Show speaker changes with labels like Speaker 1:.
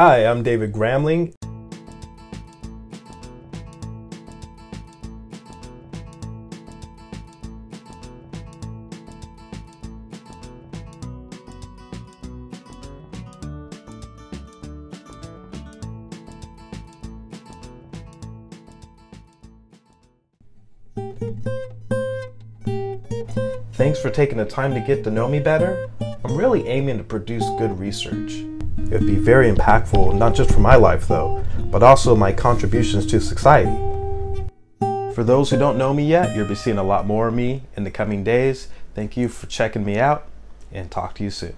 Speaker 1: Hi, I'm David Gramling. Thanks for taking the time to get to know me better. I'm really aiming to produce good research. It would be very impactful, not just for my life though, but also my contributions to society. For those who don't know me yet, you'll be seeing a lot more of me in the coming days. Thank you for checking me out and talk to you soon.